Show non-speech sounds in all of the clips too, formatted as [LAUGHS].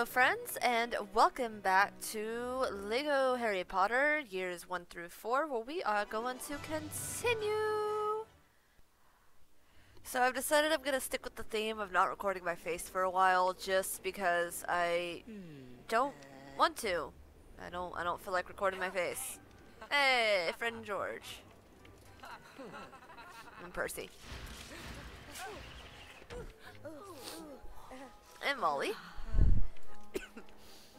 Hello, friends, and welcome back to Lego Harry Potter years 1 through 4, where we are going to continue. So, I've decided I'm going to stick with the theme of not recording my face for a while just because I don't want to. I don't I don't feel like recording my face. Hey, Fred George. And Percy. And Molly.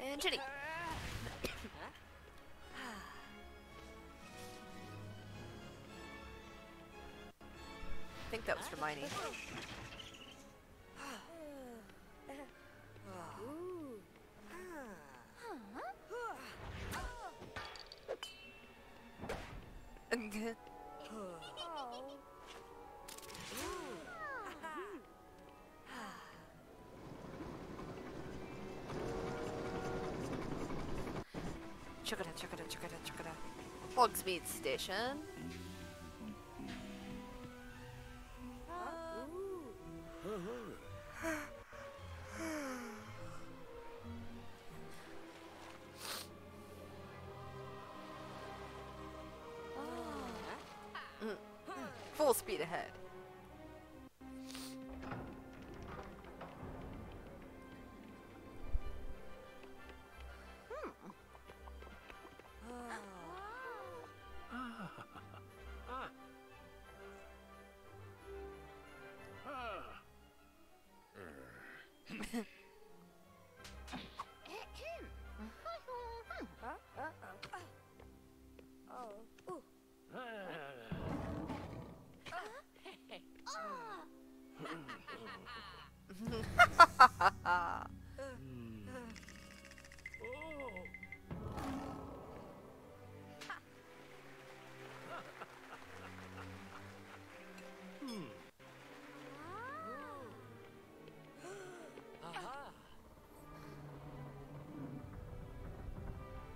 And Ginny. I think that was Hermione. Hogsmeade Station. [GASPS] Mm. Full speed ahead.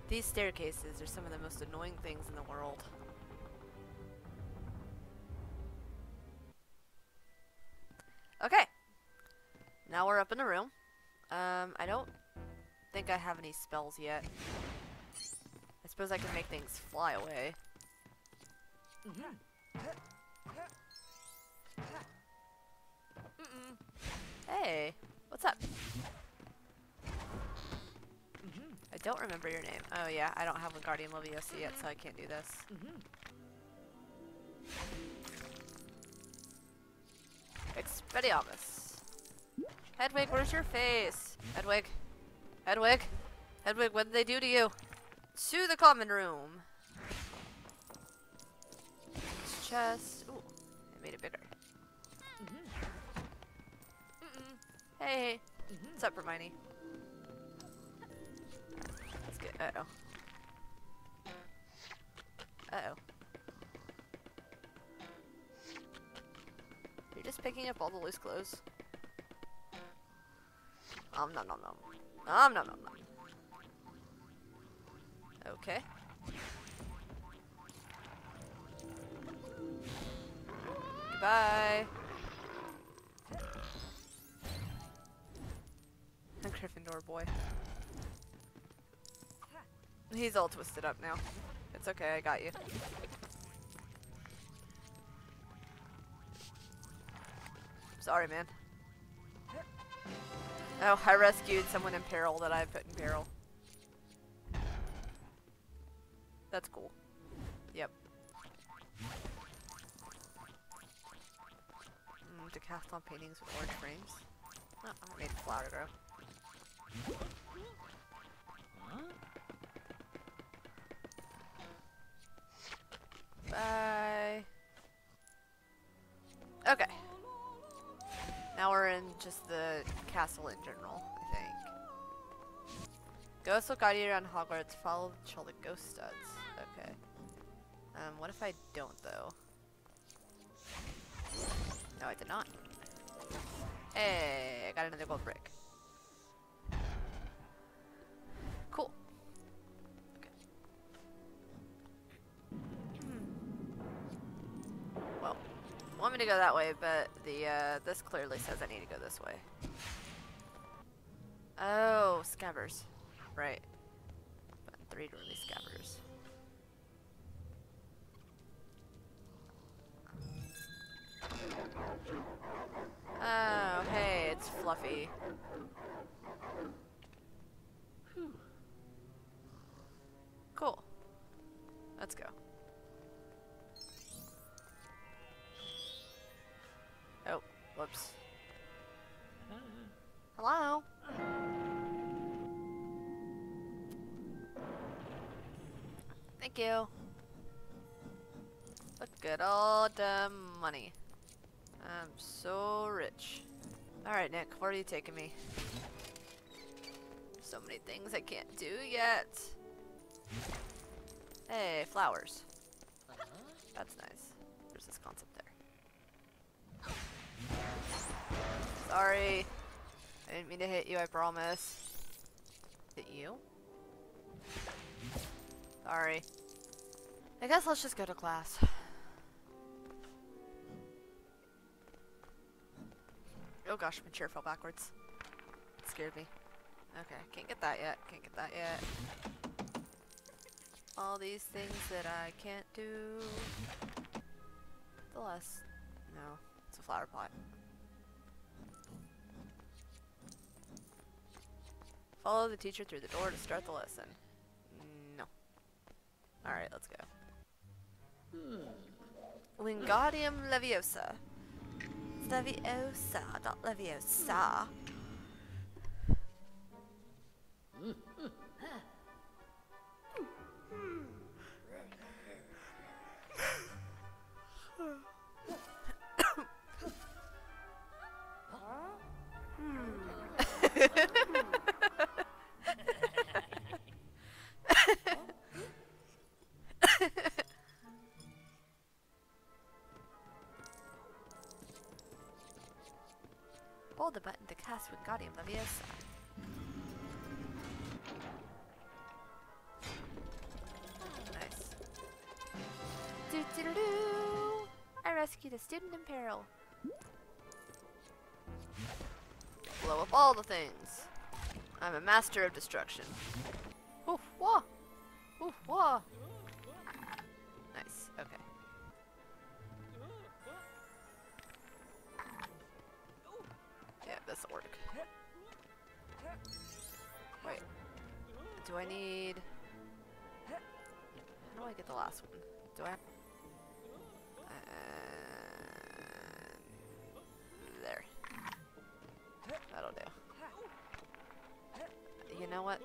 These staircases are some of the most annoying things in the world. Spells yet. I suppose I can make things fly away. Hey, what's up? I don't remember your name. Oh yeah, I don't have a Wingardium Leviosa yet, so I can't do this. Expelliarmus. Hedwig, where's your face? Hedwig. Hedwig. Hedwig, what did they do to you? To the common room. Chest. Ooh, I made it bigger. Hey. What's up, Hermione? Let's get. Uh oh. Uh oh. You're just picking up all the loose clothes. Um, nom nom nom. Um, nom nom nom. Okay. Goodbye. A Gryffindor boy. He's all twisted up now. It's okay, I got you. Sorry, man. Oh, I rescued someone in peril that I put in peril. That's cool. Yep. Mm, decathlon paintings with orange frames. Oh, I made flower grow. Bye. Okay. Now we're in just the castle in general, I think. Ghosts will guide you around Hogwarts. Follow the ghost studs. Okay. Um, what if I don't, though? No, I did not. Hey, I got another gold brick. Cool. Okay. Well, want me to go that way, but the uh, this clearly says I need to go this way. Oh, scabbers. Right. But three to release scabbers. Fluffy. Hmm. Cool. Let's go. Oh, whoops. Hello? Thank you. Look at all the money. I'm so rich. Alright, Nick, where are you taking me? So many things I can't do yet. Hey, flowers. Uh-huh. That's nice. There's this concept there. Sorry. I didn't mean to hit you, I promise. Hit you? Sorry. I guess let's just go to class. Oh gosh, my chair fell backwards. It scared me. Okay, can't get that yet. Can't get that yet. All these things that I can't do. The last... No, it's a flower pot. Follow the teacher through the door to start the lesson. No. Alright, let's go. Hmm. Wingardium Leviosa. Leviosa, not Leviosa. Hmm. Hmm. Hmm. Hold the button to cast Wingardium Leviosa. Uh. Nice. Do do! I rescued a student in peril. Blow up all the things. I'm a master of destruction. Oof, wah! Oof, wah! Nice, okay. Wait. Do I need... How do I get the last one? Do I... Uh, there. That'll do. You know what?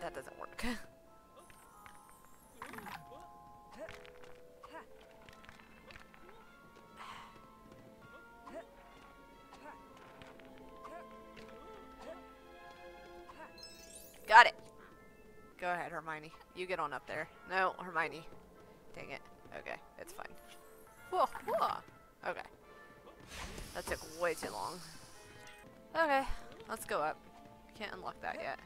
That doesn't work. [LAUGHS] Got it. Go ahead, Hermione. You get on up there. No, Hermione. Dang it. Okay, it's fine. Whoa, whoa. Okay. That took way too long. Okay, let's go up. Can't unlock that yet.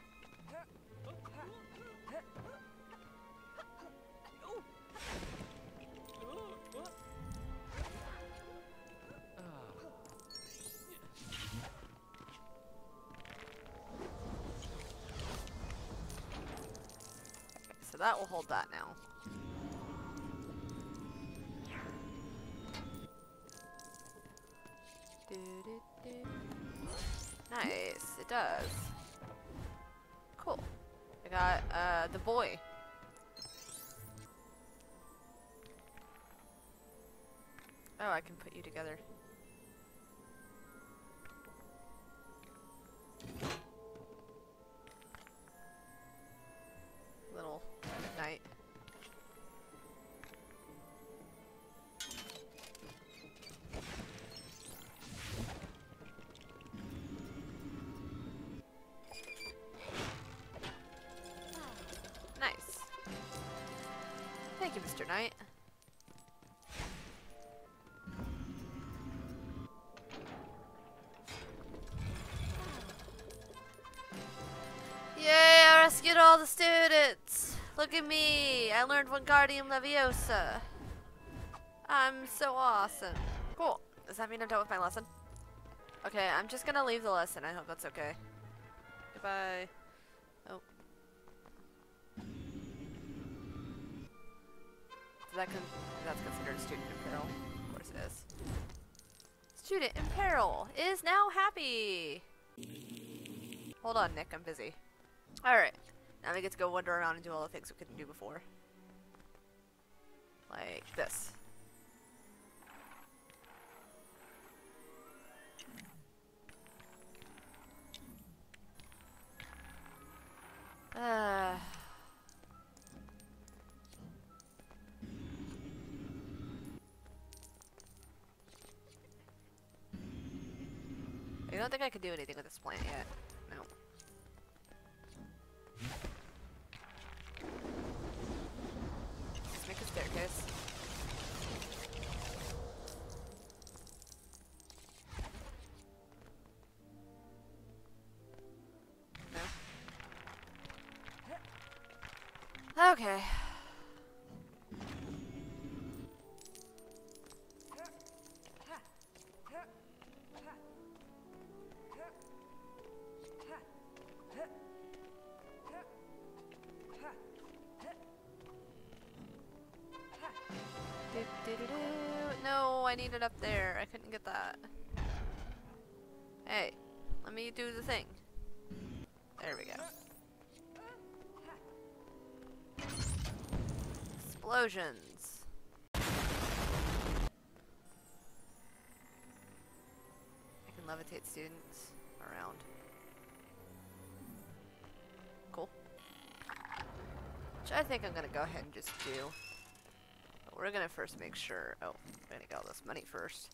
That will hold that now. Nice, it does. Cool. I got uh, the boy. Oh, I can put you together. You, Yay, I rescued all the students! Look at me! I learned Wingardium Leviosa. I'm so awesome. Cool. Does that mean I'm done with my lesson? Okay, I'm just gonna leave the lesson. I hope that's okay. Goodbye. That con that's considered student in peril? Of course it is. Student in peril is now happy! Hold on, Nick, I'm busy. Alright. Now we get to go wander around and do all the things we couldn't do before. Like this. Don't think I can do anything with this plant yet. No. Let's make a staircase. Okay. It up there. I couldn't get that. Hey, let me do the thing. There we go. Explosions. I can levitate students around. Cool. Which I think I'm gonna go ahead and just do. We're gonna first make sure. Oh, we're gonna get all this money first.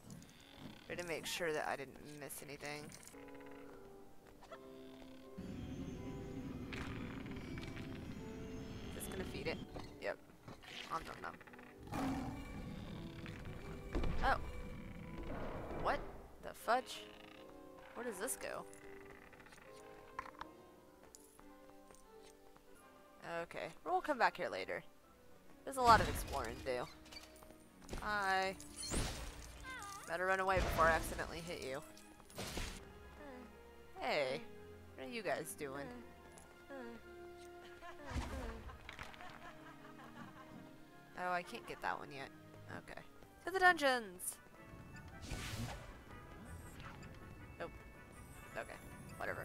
We're gonna make sure that I didn't miss anything. Just gonna feed it. Yep. Nom nom nom. Oh. What the fudge? Where does this go? Okay, we'll come back here later. There's a lot of exploring to do. Hi. Better run away before I accidentally hit you. Hmm. Hey, what are you guys doing? Oh, I can't get that one yet. Okay. To the dungeons! Nope. Okay. Whatever.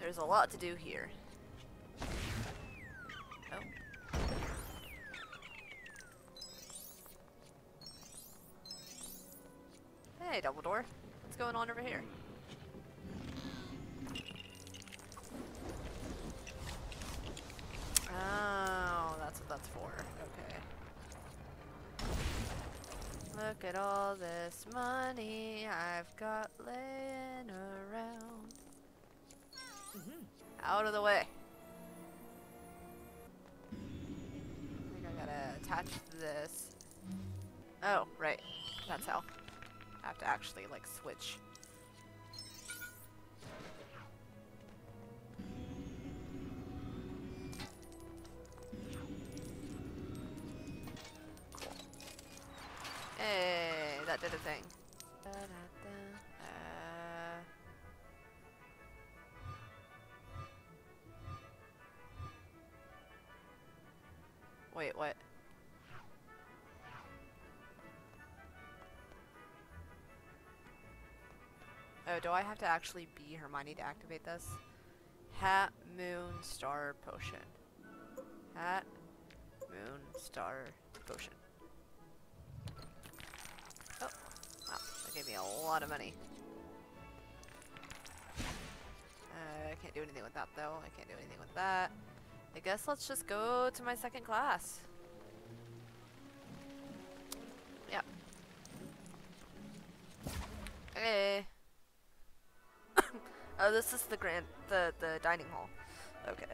There's a lot to do here. Hey, Dumbledore. What's going on over here? Oh, that's what that's for. Okay. Look at all this money I've got laying around. Mm-hmm. Out of the way. I think I gotta attach this. Oh, right. That's how. Have to actually, like, switch. Cool. Hey, that did a thing. Do I have to actually be Hermione to activate this? Hat, moon, star, potion. Hat, moon, star, potion. Oh, wow, that gave me a lot of money. Uh, I can't do anything with that though. I can't do anything with that. I guess let's just go to my second class. Yeah. Okay. Oh, this is the grand, the, the dining hall. Okay.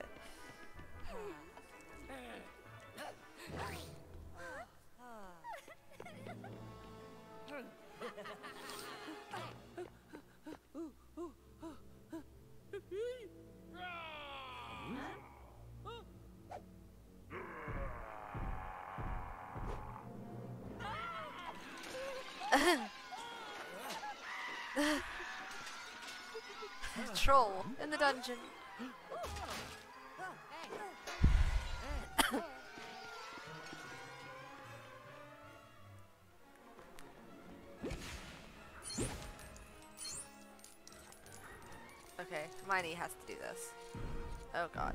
[LAUGHS] troll in the dungeon. okay, Hermione has to do this. Oh god.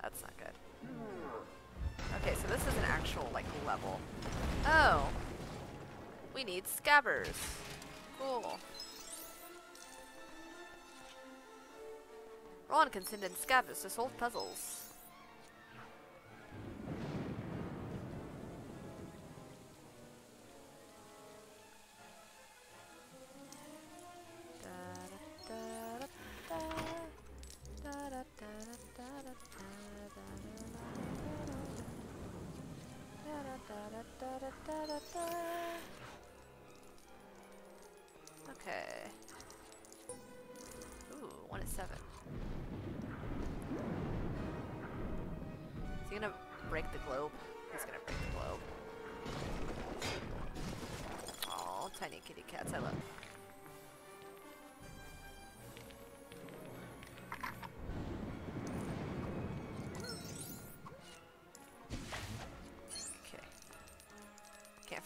That's not good. Okay, so this is an actual, like, level. Oh. We need scabbers. Cool. Ron can send in scabbers to solve puzzles.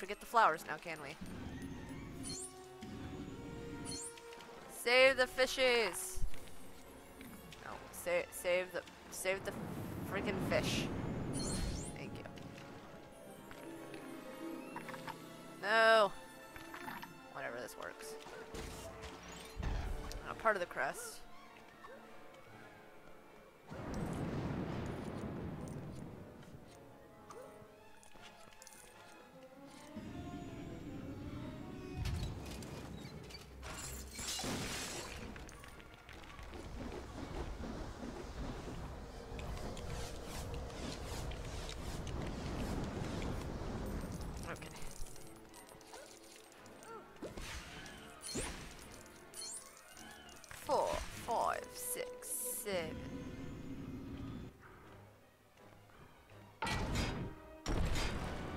Forget the flowers now, can we? Save the fishes! No, save, save the, save the freaking fish. Five, six, seven.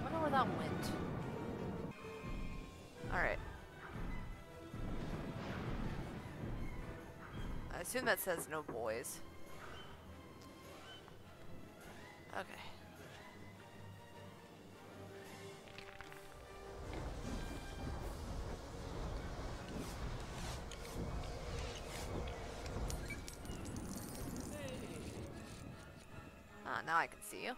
wonder where that went. Alright. I assume that says no boys. Okay. Ah, now I can see you.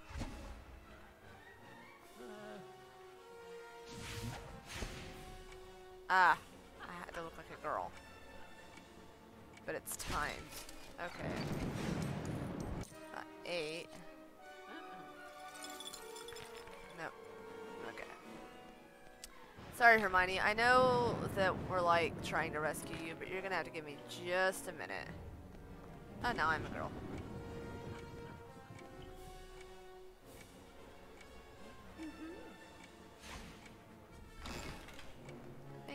Ah, I had to look like a girl. But it's time. Okay. Uh, eight. Nope. Okay. Sorry, Hermione. I know that we're like trying to rescue you, but you're gonna have to give me just a minute. Oh, now I'm a girl.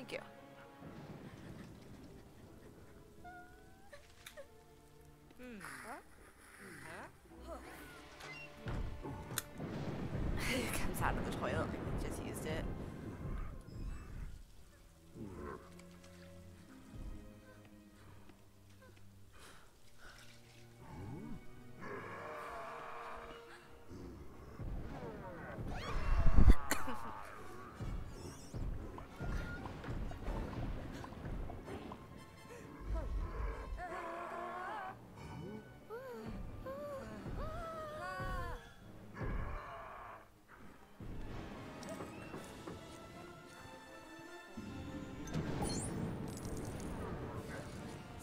Thank you. Hmm. it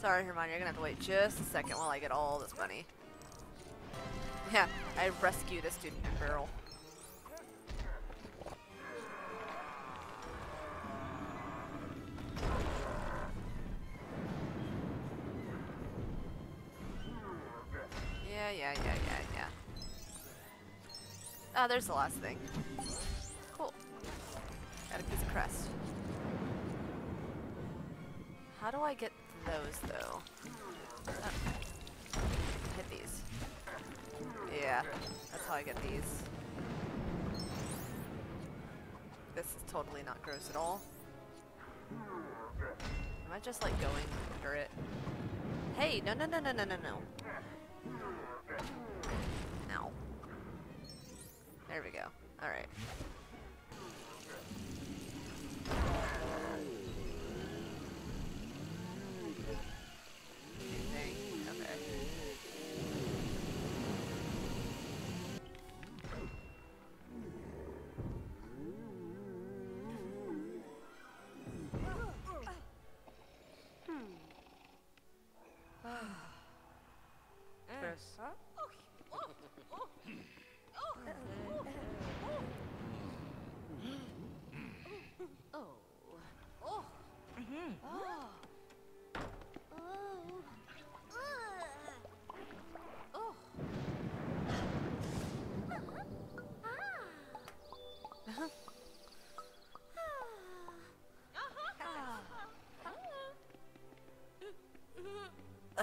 Sorry, Hermione, you're gonna have to wait just a second while I get all this money. Yeah, I rescued a student girl. Yeah, yeah, yeah, yeah, yeah. Ah, there's the last thing. Cool. Got a piece of crest. How do I get those, though? Oh. Hit these. Yeah, that's how I get these. This is totally not gross at all. Am I just, like, going under it? Hey, no, no, no, no, no, no, no. Ow. There we go. Alright.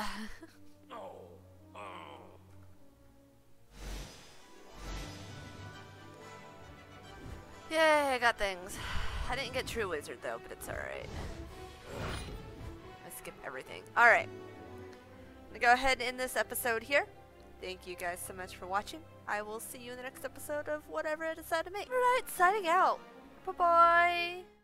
[LAUGHS] Yay, I got things. I didn't get True Wizard though, but it's alright. I skip everything. Alright. I'm gonna go ahead and end this episode here. Thank you guys so much for watching. I will see you in the next episode of whatever I decide to make. Alright, signing out. Bye-bye.